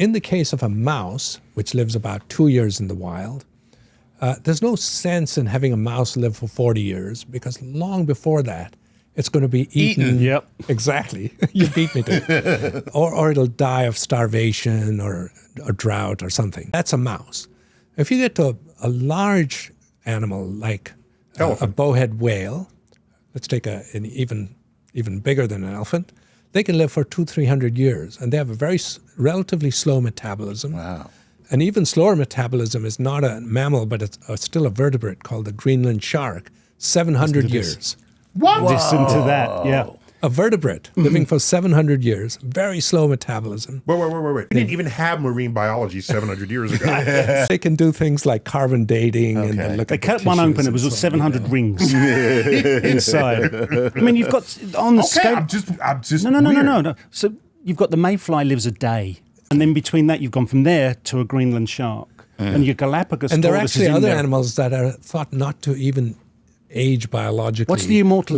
in the case of a mouse, which lives about two years in the wild, uh, there's no sense in having a mouse live for 40 years because long before that, it's going to be eaten. Eaten. Yep. Exactly. you beat me to it. or, or it'll die of starvation or a drought or something. That's a mouse. If you get to a, a large animal like a, a bowhead whale, let's take a, an even even bigger than an elephant, they can live for two, three hundred years, and they have a very s- relatively slow metabolism. Wow. An even slower metabolism is not a mammal, but it's uh, still a vertebrate called the Greenland shark. Seven hundred this. years. What? Listen to that. Yeah. A vertebrate mm-hmm. living for seven hundred years, very slow metabolism. Wait, wait, wait, wait, wait. We didn't even have marine biology 700 years ago. They can do things like carbon dating and Okay. then look They at the cut one open, it was so on. 700 rings inside. I mean, you've got on the okay, scale. I'm just, I'm just. No, no, no, no, weird. no, no. So you've got the mayfly lives a day, and then between that, you've gone from there to a Greenland shark, mm. and your Galapagos. And there are tortoise is actually in other there. animals that are thought not to even age biologically. What's the immortal